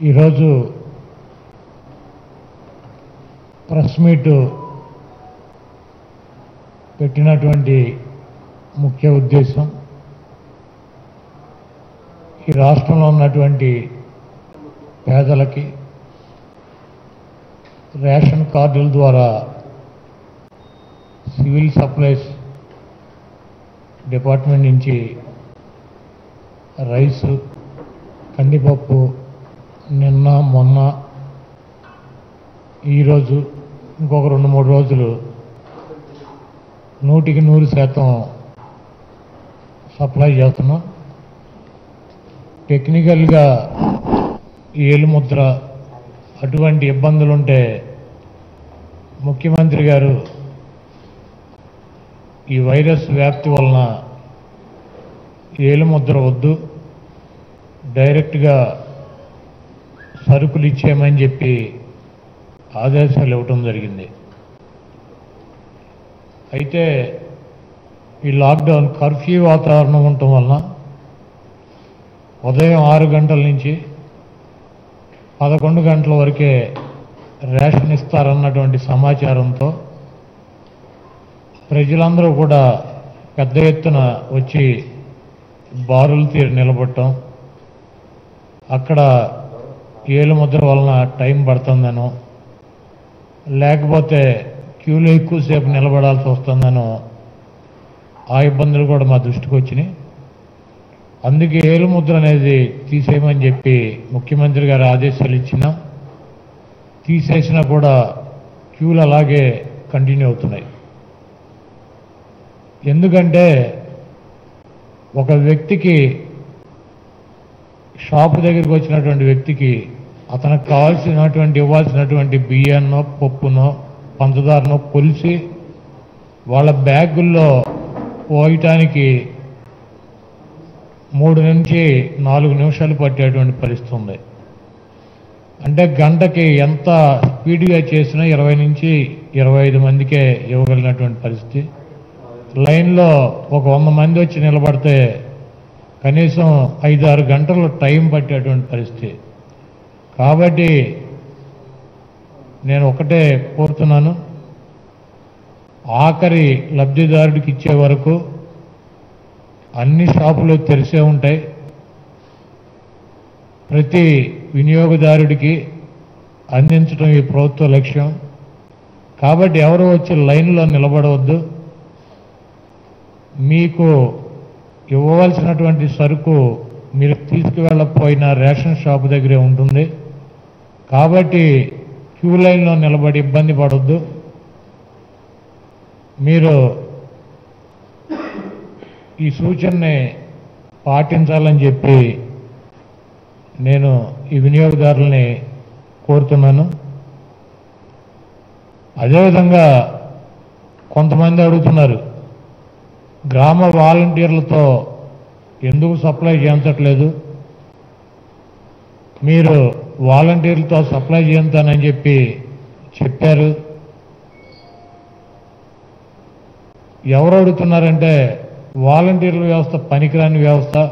ఈరోజు press meet పెట్టినటువంటి ముఖ్య ఉద్దేశం ఈ రాష్ట్రంలో ఉన్నటువంటి పేదలకి రేషన్ కార్డుల ద్వారా సివిల్ సప్లైస్ డిపార్ట్మెంట్ నుంచి రైసు కందిపప్పు నిన్న మొన్న ఈరోజు ఇంకొక రెండు మూడు రోజులు నూటికి నూరు శాతం సప్లై చేస్తున్నాం. టెక్నికల్గా ఏలుముద్ర అటువంటి ఇబ్బందులుంటే ముఖ్యమంత్రి గారు ఈ వైరస్ వ్యాప్తి వలన ఏలుముద్ర వద్దు. డైరెక్ట్గా సరుకులు ఇచ్చేయమని చెప్పి ఆదేశాలు ఇవ్వటం జరిగింది. అయితే ఈ లాక్డౌన్ కర్ఫ్యూ వాతావరణం ఉండటం వలన ఉదయం ఆరు గంటల నుంచి పదకొండు గంటల వరకే రేషన్ ఇస్తారన్నటువంటి సమాచారంతో ప్రజలందరూ కూడా పెద్ద ఎత్తున వచ్చి బారులు తీరు నిలబడటం అక్కడ ఏలు ముద్ర వలన టైం పడుతుందనో లేకపోతే క్యూలో ఎక్కువసేపు నిలబడాల్సి వస్తుందనో ఆ ఇబ్బందులు కూడా మా దృష్టికి వచ్చినాయి. అందుకే ఏలు ముద్ర అనేది తీసేయమని చెప్పి ముఖ్యమంత్రి గారు ఆదేశాలు ఇచ్చినా తీసేసినా కూడా క్యూలు అలాగే కంటిన్యూ అవుతున్నాయి. ఎందుకంటే ఒక వ్యక్తికి షాపు దగ్గరికి వచ్చినటువంటి వ్యక్తికి అతనికి కావాల్సినటువంటి ఇవ్వాల్సినటువంటి బియ్యాన్నో పప్పునో పంచదారనో కొలిసి వాళ్ళ బ్యాగుల్లో పోయటానికి మూడు నుంచి నాలుగు నిమిషాలు పట్టేటువంటి పరిస్థితి ఉంది. అంటే గంటకి ఎంత స్పీడ్గా చేసినా ఇరవై నుంచి ఇరవై ఐదు మందికే ఇవ్వగలిగినటువంటి పరిస్థితి. లైన్లో ఒక వంద మంది వచ్చి నిలబడితే కనీసం ఐదు ఆరు గంటలు టైం పట్టేటువంటి పరిస్థితి. కాబట్టి నేను ఒకటే కోరుతున్నాను. ఆఖరి లబ్ధిదారుడికి ఇచ్చే వరకు అన్ని షాపులు తెరిసే ఉంటాయి. ప్రతి వినియోగదారుడికి అందించడం ఈ ప్రభుత్వ లక్ష్యం. కాబట్టి ఎవరు వచ్చి లైన్లో నిలబడవద్దు. మీకు ఇవ్వవలసినటువంటి సరుకు మీరు తీసుకువెళ్ళకపోయిన రేషన్ షాప్ దగ్గరే ఉంటుంది. కాబట్టి క్యూ లైన్లో నిలబడి ఇబ్బంది పడొద్దు. మీరు ఈ సూచనని పాటించాలని చెప్పి నేను ఈ వినియోగదారుల్ని కోరుతున్నాను. అదేవిధంగా కొంతమంది అడుగుతున్నారు గ్రామ వాలంటీర్లతో ఎందుకు సప్లై చేయించట్లేదు? మీరు వాలంటీర్లతో సప్లై చేయించానని చెప్పి చెప్పారు. ఎవరు అడుగుతున్నారంటే వాలంటీర్ల వ్యవస్థ పనికిరాని వ్యవస్థ.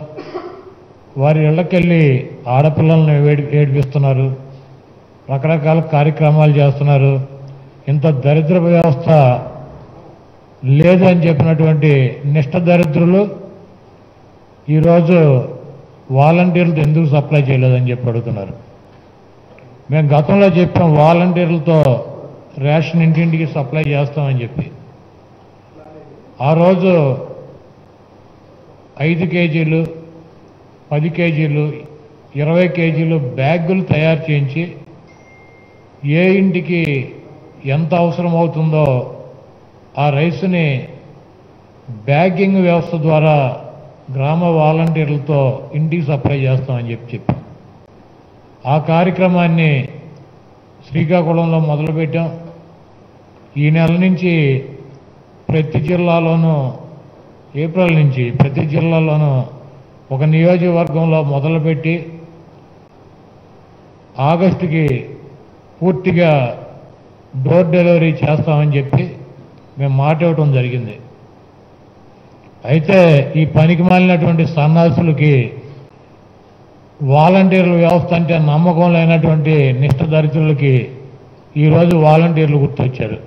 వారి ఇళ్ళకెళ్ళి ఆడపిల్లల్ని వేడి ఏడిపిస్తున్నారు. రకరకాల కార్యక్రమాలు చేస్తున్నారు. ఇంత దరిద్ర వ్యవస్థ లేదని చెప్పినటువంటి నిష్ఠ దరిద్రులు ఈరోజు వాలంటీర్లతో ఎందుకు సప్లై చేయలేదని చెప్పి అడుగుతున్నారు. మేము గతంలో చెప్పాం వాలంటీర్లతో రేషన్ ఇంటింటికి సప్లై చేస్తామని చెప్పి. ఆ రోజు ఐదు కేజీలు పది కేజీలు ఇరవై కేజీలు బ్యాగులు తయారు చేయించి ఏ ఇంటికి ఎంత అవసరం అవుతుందో ఆ రైస్ని బ్యాగింగ్ వ్యవస్థ ద్వారా గ్రామ వాలంటీర్లతో ఇంటికి సప్లై చేస్తామని చెప్పి చెప్పాం. ఆ కార్యక్రమాన్ని శ్రీకాకుళంలో మొదలుపెట్టాం. ఈ నెల నుంచి ప్రతి జిల్లాలోనూ ఏప్రిల్ నుంచి ప్రతి జిల్లాలోనూ ఒక నియోజకవర్గంలో మొదలుపెట్టి ఆగస్టుకి పూర్తిగా డోర్ డెలివరీ చేస్తామని చెప్పి మేము మాట ఇవ్వటం జరిగింది. అయితే ఈ పనికి మాలినటువంటి సన్నాసులకి వాలంటీర్ల వ్యవస్థ అంటే నమ్మకం లేనటువంటి నిష్ఠ దరిద్రులకి ఈరోజు వాలంటీర్లు గుర్తొచ్చారు.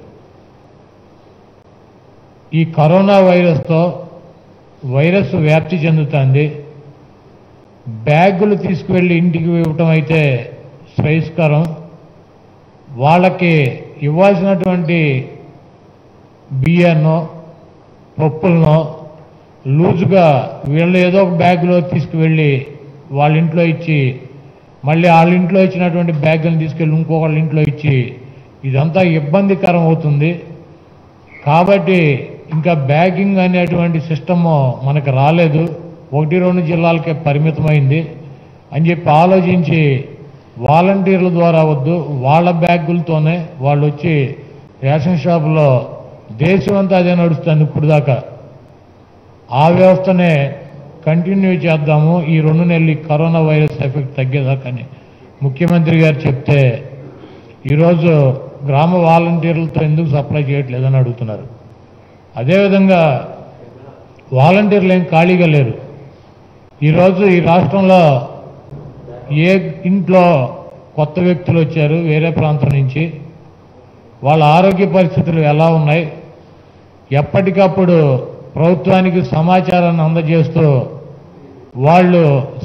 ఈ కరోనా వైరస్తో వైరస్ వ్యాప్తి చెందుతుంది. బ్యాగులు తీసుకువెళ్ళి ఇంటికి ఇవ్వటం అయితే శ్రేయస్కరం వాళ్ళకి ఇవ్వాల్సినటువంటి బియ్యాన్నో పప్పులనో లూజుగా వీళ్ళు ఏదో ఒక బ్యాగ్లో తీసుకువెళ్ళి వాళ్ళ ఇంట్లో ఇచ్చి మళ్ళీ వాళ్ళ ఇంట్లో ఇచ్చినటువంటి బ్యాగులను తీసుకెళ్ళి ఇంకొకళ్ళ ఇంట్లో ఇచ్చి ఇదంతా ఇబ్బందికరం అవుతుంది. కాబట్టి ఇంకా బ్యాగింగ్ అనేటువంటి సిస్టమ్ మనకు రాలేదు. ఒకటి రెండు జిల్లాలకే పరిమితమైంది. అని చెప్పి ఆలోచించి వాలంటీర్ల ద్వారా వద్దు వాళ్ళ బ్యాగులతోనే వాళ్ళు వచ్చి రేషన్ షాపులో దేశం అంతా అదే నడుస్తుంది ఇప్పుడు దాకా ఆ వ్యవస్థనే కంటిన్యూ చేద్దాము. ఈ రెండు నెలలు కరోనా వైరస్ ఎఫెక్ట్ తగ్గేదాకని. ముఖ్యమంత్రి గారు చెప్తే ఈరోజు గ్రామ వాలంటీర్లతో ఎందుకు సప్లై చేయట్లేదని అడుగుతున్నారు. అదేవిధంగా వాలంటీర్లు ఏం ఖాళీగా లేరు. ఈరోజు ఈ రాష్ట్రంలో ఏ ఇంట్లో కొత్త వ్యక్తులు వచ్చారు? వేరే ప్రాంతం నుంచి. వాళ్ళ ఆరోగ్య పరిస్థితులు ఎలా ఉన్నాయి? ఎప్పటికప్పుడు ప్రభుత్వానికి సమాచారాన్ని అందజేస్తూ వాళ్ళు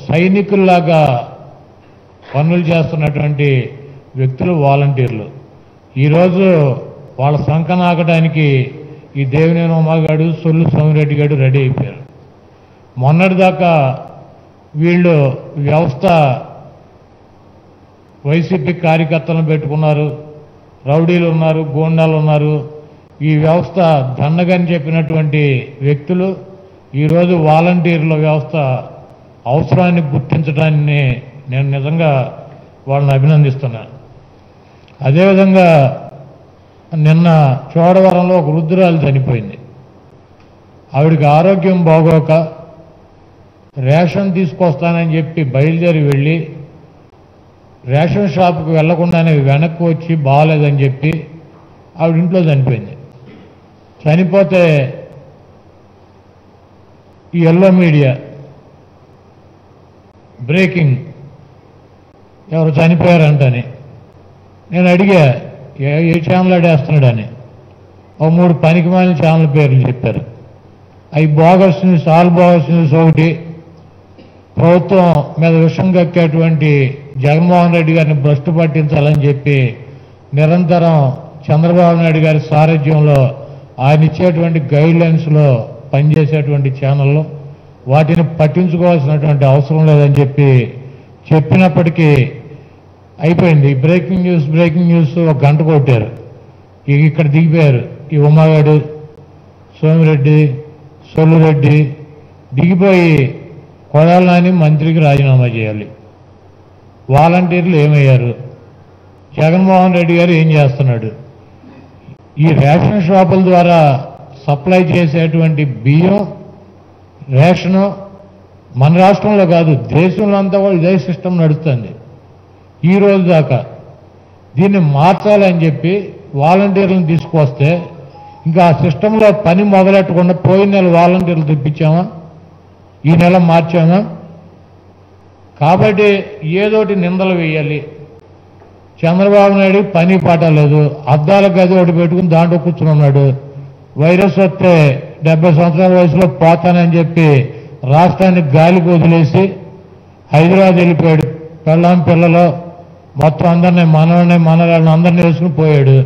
సైనికుల్లాగా పనులు చేస్తున్నటువంటి వ్యక్తులు వాలంటీర్లు. ఈరోజు వాళ్ళ సంకనాకడానికి ఈ దేవినేని ఉమాగాడు సొల్లు సోమిరెడ్డి గారు రెడీ అయిపోయారు. మొన్నటిదాకా వీళ్ళు వ్యవస్థ వైసీపీ కార్యకర్తలను పెట్టుకున్నారు. రౌడీలు ఉన్నారు గోండాలు ఉన్నారు. ఈ వ్యవస్థ దండగని చెప్పినటువంటి వ్యక్తులు ఈరోజు వాలంటీర్ల వ్యవస్థ అవసరాన్ని గుర్తించడాన్ని నేను నిజంగా వాళ్ళని అభినందిస్తున్నాను అదేవిధంగా నిన్న చోడవరంలో ఒక వృద్ధురాలు చనిపోయింది. ఆవిడకి ఆరోగ్యం బాగోక రేషన్ తీసుకొస్తానని చెప్పి బయలుదేరి వెళ్ళి రేషన్ షాప్కి వెళ్ళకుండానే వెనక్కి వచ్చి బాగాలేదని చెప్పి ఆవిడ ఇంట్లో చనిపోయింది. చనిపోతే ఈ ఎల్లో మీడియా బ్రేకింగ్ ఎవరు చనిపోయారంటని. నేను అడిగా ఏ ఏ ఛానల్ ఆడేస్తున్నాడని. ఓ మూడు పనికి మాలిన ఛానల్ పేర్లు చెప్పారు. అవి bogus news all bogus news ఒకటి. ప్రభుత్వం మీద విషం కక్కేటువంటి జగన్మోహన్ రెడ్డి గారిని భ్రష్టు పట్టించాలని చెప్పి నిరంతరం చంద్రబాబు నాయుడు గారి సారథ్యంలో ఆయన ఇచ్చేటువంటి గైడ్ లైన్స్లో పనిచేసేటువంటి ఛానళ్ళు వాటిని పట్టించుకోవాల్సినటువంటి అవసరం లేదని చెప్పి చెప్పినప్పటికీ అయిపోయింది. బ్రేకింగ్ న్యూస్ బ్రేకింగ్ న్యూస్ ఒక గంట కొట్టారు. ఇక ఇక్కడ దిగిపోయారు. ఈ ఉమాగాడు సోమిరెడ్డి సోలురెడ్డి దిగిపోయి కొడాలని మంత్రికి రాజీనామా చేయాలి. వాలంటీర్లు ఏమయ్యారు? జగన్మోహన్ రెడ్డి గారు ఏం చేస్తున్నాడు? ఈ రేషన్ షాపుల ద్వారా సప్లై చేసేటువంటి బియ్యం రేషను మన రాష్ట్రంలో కాదు దేశంలో అంతా కూడా ఇదే సిస్టమ్ నడుస్తుంది. ఈ రోజు దాకా దీన్ని మార్చాలని చెప్పి వాలంటీర్లను తీసుకొస్తే ఇంకా ఆ సిస్టంలో పని మొదలెట్టకుండా పోయిన నెల వాలంటీర్లు తెప్పించామా? ఈ నెల మార్చామా? కాబట్టి ఏదోటి నిందలు వేయాలి. చంద్రబాబు నాయుడు పని పాట లేదు. అద్దాల గది ఒకటి పెట్టుకుని దాంట్లో కూర్చుని ఉన్నాడు. వైరస్ వస్తే డెబ్బై సంవత్సరాల వయసులో పోతానని చెప్పి రాష్ట్రాన్ని గాలికి వదిలేసి హైదరాబాద్ వెళ్ళిపోయాడు. పెళ్ళాం పిల్లలు మొత్తం అందరినీ మనల్ని మనలని అందరినీ వేసుకుని పోయాడు.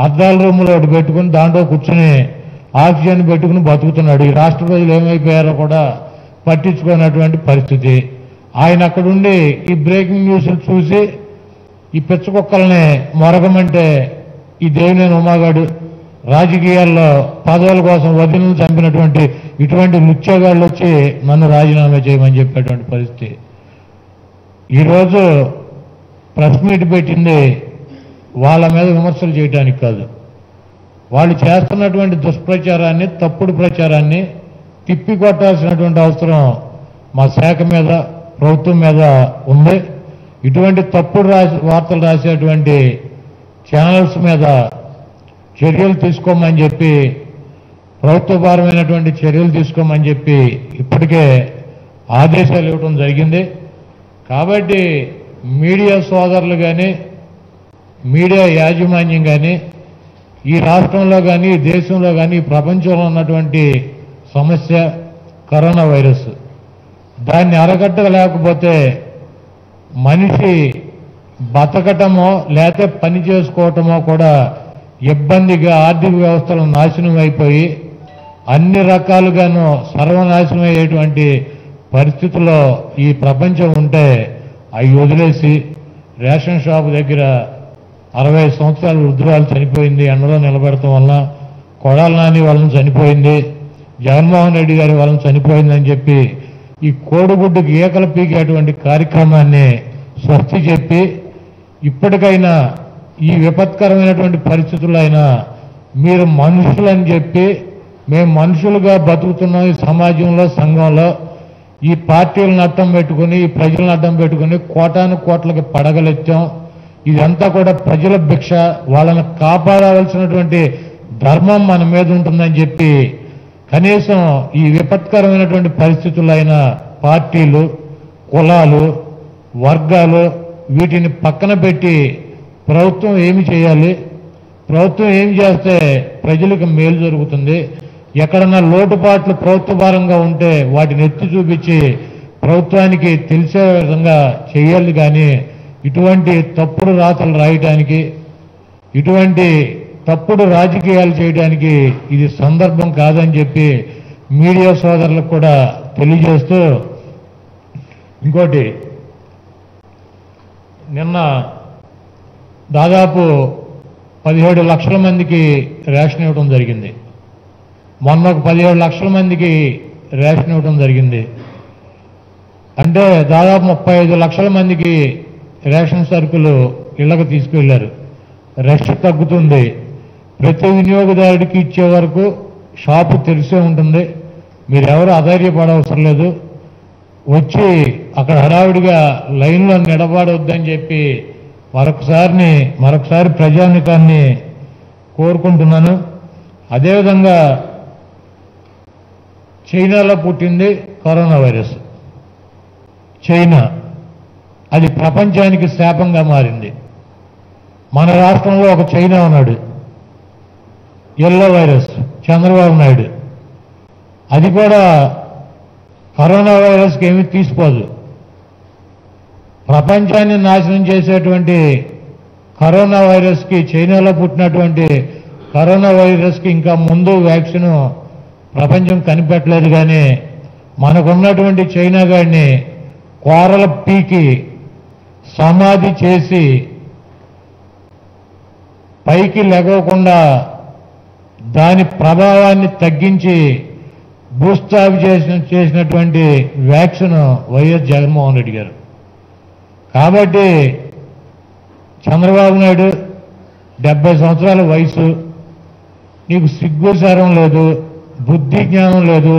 అద్దాల రూములో ఒకటి పెట్టుకుని దాంట్లో కూర్చుని ఆక్సిజన్ పెట్టుకుని బతుకుతున్నాడు. ఈ రాష్ట్ర ప్రజలు ఏమైపోయారో కూడా పట్టించుకున్నటువంటి పరిస్థితి. ఆయన అక్కడుండి ఈ బ్రేకింగ్ న్యూస్లు చూసి ఈ పిచ్చకుక్కల్ని మొరగమంటే ఈ దేవులేని ఉమాగాడు రాజకీయాల్లో పదవుల కోసం వదిలిని చంపినటువంటి ఇటువంటి నృత్యగాళ్ళు వచ్చి నన్ను రాజీనామా చేయమని చెప్పేటువంటి పరిస్థితి. ఈరోజు ప్రెస్ మీట్ పెట్టింది వాళ్ళ మీద విమర్శలు చేయడానికి కాదు. వాళ్ళు చేస్తున్నటువంటి దుష్ప్రచారాన్ని తప్పుడు ప్రచారాన్ని తిప్పికొట్టాల్సినటువంటి అవసరం మా శాఖ మీద ప్రభుత్వం మీద ఉంది. ఇటువంటి తప్పుడు రాసి వార్తలు రాసేటువంటి ఛానల్స్ మీద చర్యలు తీసుకోమని చెప్పి ప్రభుత్వపరమైనటువంటి చర్యలు తీసుకోమని చెప్పి ఇప్పటికే ఆదేశాలు ఇవ్వడం జరిగింది. కాబట్టి మీడియా సోదరులు కానీ మీడియా యాజమాన్యం కానీ ఈ రాష్ట్రంలో కానీ దేశంలో కానీ ప్రపంచంలో ఉన్నటువంటి సమస్య కరోనా వైరస్. దాన్ని అరగట్టలేకపోతే మనిషి బతకటమో లేకపోతే పని చేసుకోవటమో కూడా ఇబ్బందిగా ఆర్థిక వ్యవస్థలు నాశనం అయిపోయి అన్ని రకాలుగాను సర్వనాశనం అయ్యేటువంటి పరిస్థితుల్లో ఈ ప్రపంచం ఉంటే అవి వదిలేసి రేషన్ షాప్ దగ్గర అరవై సంవత్సరాల వృద్ధురాలు చనిపోయింది ఎండలో నిలబెడటం వల్ల కొడాల నాని వాళ్ళని చనిపోయింది జగన్మోహన్ రెడ్డి గారి వాళ్ళని చనిపోయిందని చెప్పి ఈ కోడిగుడ్డుకి ఈకలు పీకేటువంటి కార్యక్రమాన్ని స్వస్తి చెప్పి ఇప్పటికైనా ఈ విపత్కరమైనటువంటి పరిస్థితుల్లో అయినా మీరు మనుషులని చెప్పి మేము మనుషులుగా బతుకుతున్నాం ఈ సమాజంలో సంఘంలో. ఈ పార్టీలను అడ్డం పెట్టుకుని ఈ ప్రజలను అడ్డం పెట్టుకుని కోటాను కోట్లకి పడగలెత్తాం. ఇదంతా కూడా ప్రజల భిక్ష. వాళ్ళని కాపాడవలసినటువంటి ధర్మం మన మీద ఉంటుందని చెప్పి కనీసం ఈ విపత్కరమైనటువంటి పరిస్థితులైన పార్టీలు కులాలు వర్గాలు వీటిని పక్కన పెట్టి ప్రభుత్వం ఏమి చేయాలి? ప్రభుత్వం ఏం చేస్తే ప్రజలకు మేలు జరుగుతుంది? ఎక్కడన్నా లోటుపాట్లు ప్రభుత్వ భారంగా ఉంటే వాటిని ఎత్తి చూపించి ప్రభుత్వానికి తెలిసే విధంగా చేయాలి కానీ ఇటువంటి తప్పుడు రాతలు రాయటానికి ఇటువంటి తప్పుడు రాజకీయాలు చేయడానికి ఇది సందర్భం కాదని చెప్పి మీడియా సోదరులకు కూడా తెలియజేస్తూ ఇంకోటి నిన్న దాదాపు పదిహేడు లక్షల మందికి రేషన్ ఇవ్వడం జరిగింది. మొన్న ఒక పదిహేడు లక్షల మందికి రేషన్ ఇవ్వడం జరిగింది. అంటే దాదాపు ముప్పై ఐదు లక్షల మందికి రేషన్ సరుకులు ఇళ్ళకు తీసుకువెళ్ళారు. రెస్ట్ తగ్గుతుంది. ప్రతి వినియోగదారుడికి ఇచ్చే వరకు షాపు తెలిసే ఉంటుంది. మీరు ఎవరు అధైర్యపడవసరం లేదు. వచ్చి అక్కడ హడావిడిగా లైన్లో నిలబడవద్దని చెప్పి మరొకసారిని మరొకసారి ప్రజానికాన్ని కోరుకుంటున్నాను. అదేవిధంగా చైనాలో పుట్టింది కరోనా వైరస్. చైనా అది ప్రపంచానికి శాపంగా మారింది. మన రాష్ట్రంలో ఒక చైనా ఉన్నాడు. Yellow virus Chandrababu Naidu. అది కూడా కరోనా వైరస్కి ఏమీ తీసిపోదు ప్రపంచాన్ని నాశనం చేసేటువంటి కరోనా వైరస్కి చైనాలో పుట్టినటువంటి కరోనా వైరస్కి ఇంకా ముందు వ్యాక్సిన్ ప్రపంచం కనిపెట్టలేదు కానీ మనకున్నటువంటి చైనా గాడిని కోరల పీకి సమాధి చేసి పైకి లెగవకుండా దాని ప్రభావాన్ని తగ్గించి బూస్టాప్ చేసిన చేసినటువంటి వ్యాక్సిన్ వైఎస్ జగన్మోహన్ రెడ్డి గారు. కాబట్టి చంద్రబాబు నాయుడు డెబ్బై సంవత్సరాల వయసు నీకు సిగ్గుసారం లేదు బుద్ధి జ్ఞానం లేదు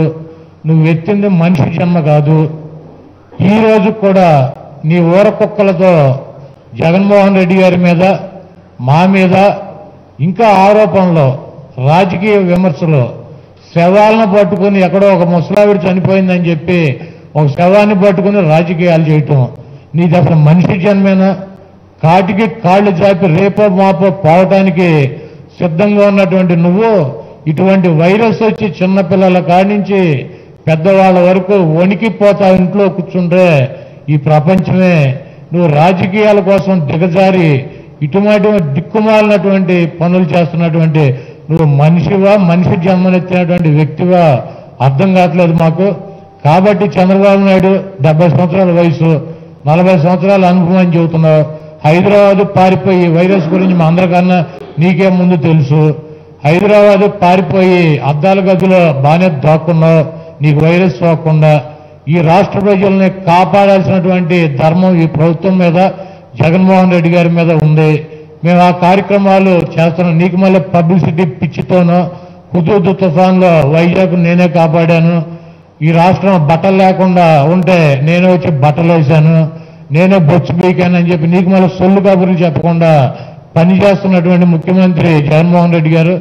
నువ్వు ఎత్తింది మనిషి జన్మ కాదు. ఈ రోజు కూడా నీ ఊర కుక్కలతో జగన్మోహన్ రెడ్డి గారి మీద మా మీద ఇంకా ఆరోపణలు రాజకీయ విమర్శలు. శవాలను పట్టుకుని ఎక్కడో ఒక ముసలావిడ చనిపోయిందని చెప్పి ఒక శవాన్ని పట్టుకుని రాజకీయాలు చేయటం. నీది అసలు మనిషి జన్మేనా? కాటికి కాళ్ళు చాపి రేపో మాపో పోవటానికి సిద్ధంగా ఉన్నటువంటి నువ్వు ఇటువంటి వైరస్ వచ్చి చిన్నపిల్లల కాడి నుంచి పెద్దవాళ్ళ వరకు వణికిపోతా ఇంట్లో కూర్చుంటే ఈ ప్రపంచమే. నువ్వు రాజకీయాల కోసం దిగజారి ఇటువంటి దిక్కుమాలినటువంటి పనులు చేస్తున్నటువంటి నువ్వు మనిషివా? మనిషి జన్మనెత్తినటువంటి వ్యక్తివా? అర్థం కావట్లేదు మాకు. కాబట్టి చంద్రబాబు నాయుడు డెబ్బై సంవత్సరాల వయసు నలభై సంవత్సరాల అనుభవం అని చెబుతున్నావు. హైదరాబాద్ పారిపోయి వైరస్ గురించి మా అందరికన్నా నీకే ముందు తెలుసు. హైదరాబాద్ పారిపోయి అద్దాల గదిలో బాగానే దాక్కున్నావు. నీకు వైరస్ సోకుండా ఈ రాష్ట్ర ప్రజల్ని కాపాడాల్సినటువంటి ధర్మం ఈ ప్రభుత్వం మీద జగన్మోహన్ రెడ్డి గారి మీద ఉంది. మేము ఆ కార్యక్రమాలు చేస్తున్నాం నీకు మళ్ళీ పబ్లిసిటీ పిచ్చితోనో హుదూద్ తుఫాన్లో వైజాగ్ నేనే కాపాడాను. ఈ రాష్ట్రం బట్టలు లేకుండా ఉంటే నేనే వచ్చి బట్టలు వేశాను. నేనే బొచ్చు పీకానని చెప్పి నీకు మళ్ళీ సొల్లు కబుర్లు చెప్పకుండా పని చేస్తున్నటువంటి ముఖ్యమంత్రి జగన్మోహన్ రెడ్డి గారు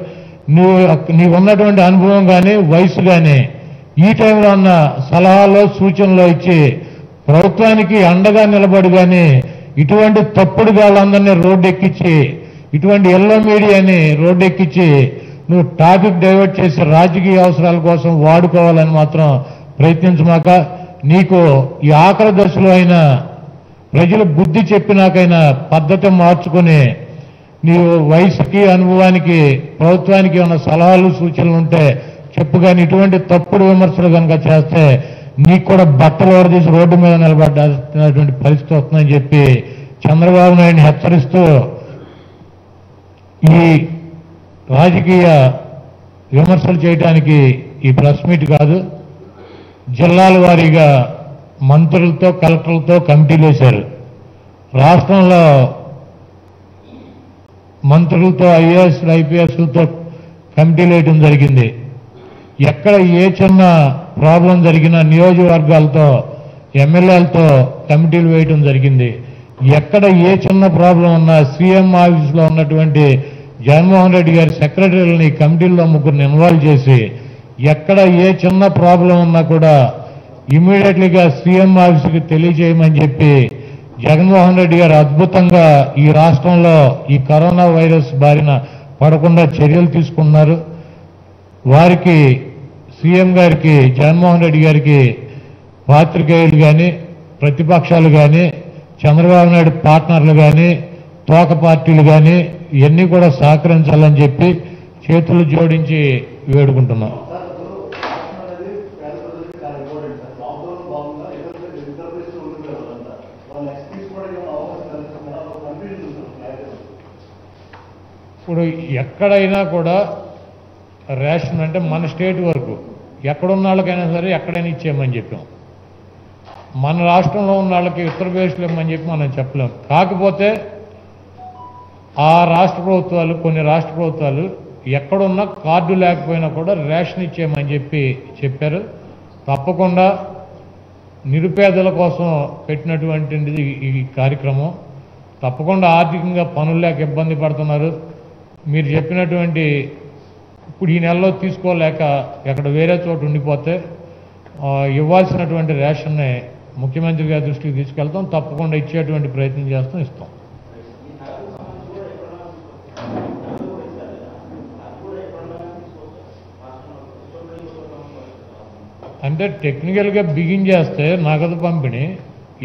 నువ్వు నీకు ఉన్నటువంటి అనుభవం కానీ వయసు కానీ ఈ టైంలో ఉన్న సలహాలు సూచనలు ఇచ్చి ప్రభుత్వానికి అండగా నిలబడి కానీ ఇటువంటి తప్పుడు గాళ్ళందరినీ రోడ్డు ఎక్కించి ఇటువంటి ఎల్లో మీడియాని రోడ్డు ఎక్కించి నువ్వు టాపిక్ డైవర్ట్ చేసి రాజకీయ అవసరాల కోసం వాడుకోవాలని మాత్రం ప్రయత్నించమాక నీకు ఈ ఆఖరి దశలో అయినా ప్రజలు బుద్ధి చెప్పినాకైనా పద్ధతి మార్చుకుని నీవు వయసుకి అనుభవానికి ప్రభుత్వానికి ఉన్న సలహాలు సూచనలు ఉంటే చెప్పు కానీ ఇటువంటి తప్పుడు విమర్శలు కనుక చేస్తే నీకు కూడా బట్టలు ఎవరదీసి రోడ్డు మీద నిలబడ్డాల్సినటువంటి పరిస్థితి వస్తుందని చెప్పి చంద్రబాబు నాయుడిని హెచ్చరిస్తూ ఈ రాజకీయ విమర్శలు చేయడానికి ఈ ప్రెస్ మీట్ కాదు జిల్లాల వారీగా మంత్రులతో కలెక్టర్లతో కమిటీలు వేశారు. రాష్ట్రంలో మంత్రులతో ఐఏఎస్ ఐపీఎస్లతో కమిటీలు వేయడం జరిగింది. ఎక్కడ ఏ చిన్న ప్రాబ్లం జరిగిన నియోజకవర్గాలతో ఎమ్మెల్యేలతో కమిటీలు వేయడం జరిగింది. ఎక్కడ ఏ చిన్న ప్రాబ్లం ఉన్నా సీఎం ఆఫీసులో ఉన్నటువంటి జగన్మోహన్ రెడ్డి గారి సెక్రటరీలని కమిటీల్లో ముగ్గురిని ఇన్వాల్వ్ చేసి ఎక్కడ ఏ చిన్న ప్రాబ్లం ఉన్నా కూడా ఇమీడియట్లీగా సీఎం ఆఫీసుకి తెలియజేయమని చెప్పి జగన్మోహన్ రెడ్డి గారు అద్భుతంగా ఈ రాష్ట్రంలో ఈ కరోనా వైరస్ బారిన పడకుండా చర్యలు తీసుకున్నారు. వారికి సీఎం గారికి జగన్మోహన్ రెడ్డి గారికి పాత్రికేయులు కానీ ప్రతిపక్షాలు కానీ చంద్రబాబు నాయుడు పార్ట్నర్లు కానీ తోక పార్టీలు కానీ ఇవన్నీ కూడా సహకరించాలని చెప్పి చేతులు జోడించి వేడుకుంటున్నాం. ఇప్పుడు ఎక్కడైనా కూడా రేషన్ అంటే మన స్టేట్ వరకు ఎక్కడున్న వాళ్ళకైనా సరే ఎక్కడైనా ఇచ్చేయమని చెప్పాం. మన రాష్ట్రంలో ఉన్న వాళ్ళకి ఉత్తరప్రదేశ్లో ఇమ్మని చెప్పి మనం చెప్పలేం. కాకపోతే ఆ రాష్ట్ర ప్రభుత్వాలు కొన్ని రాష్ట్ర ప్రభుత్వాలు ఎక్కడున్నా కార్డు లేకపోయినా కూడా రేషన్ ఇచ్చేయమని చెప్పి చెప్పారు. తప్పకుండా నిరుపేదల కోసం పెట్టినటువంటిది ఈ కార్యక్రమం. తప్పకుండా ఆర్థికంగా పనులు లేక ఇబ్బంది పడుతున్నారు. మీరు చెప్పినటువంటి ఇప్పుడు ఈ నెలలో తీసుకోలేక ఎక్కడ వేరే చోట ఉండిపోతే ఇవ్వాల్సినటువంటి రేషన్ని ముఖ్యమంత్రి గారి దృష్టికి తీసుకెళ్తాం తప్పకుండా ఇచ్చేటువంటి ప్రయత్నం చేస్తాం ఇస్తాం. అంటే టెక్నికల్గా బిగిన్ చేస్తే నగదు పంపిణీ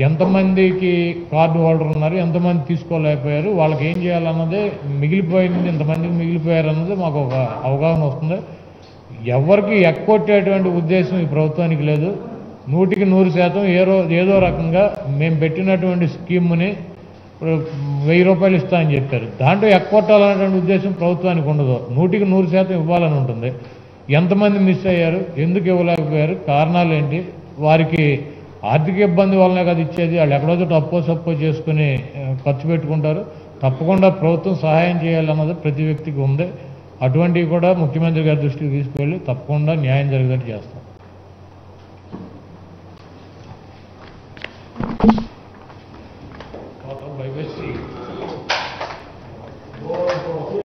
ఎంతమందికి కార్డు హోల్డర్ ఉన్నారు ఎంతమంది తీసుకోలేకపోయారు వాళ్ళకి ఏం చేయాలన్నది మిగిలిపోయింది ఎంతమందికి మిగిలిపోయారు అన్నది మాకు ఒక అవగాహన వస్తుంది. ఎవరికి ఎక్కొట్టేటువంటి ఉద్దేశం ఈ ప్రభుత్వానికి లేదు. నూటికి నూరు శాతం ఏదో ఏదో రకంగా మేము పెట్టినటువంటి స్కీమ్ని ఇప్పుడు వెయ్యి రూపాయలు ఇస్తా అని చెప్పారు. దాంట్లో ఎక్కొట్టాలనేటువంటి ఉద్దేశం ప్రభుత్వానికి ఉండదు. నూటికి నూరు శాతం ఇవ్వాలని ఉంటుంది. ఎంతమంది మిస్ అయ్యారు ఎందుకు ఇవ్వలేకపోయారు కారణాలు ఏంటి వారికి ఆర్థిక ఇబ్బంది వల్లనే కదా ఇచ్చేది. వాళ్ళు ఎక్కడో చోట అప్పో సప్పో చేసుకుని ఖర్చు పెట్టుకుంటారు. తప్పకుండా ప్రభుత్వం సహాయం చేయాలన్నది ప్రతి వ్యక్తికి ఉంది. అటువంటివి కూడా ముఖ్యమంత్రి గారి దృష్టికి తీసుకువెళ్ళి తప్పకుండా న్యాయం జరిగేటట్టు చేస్తాం.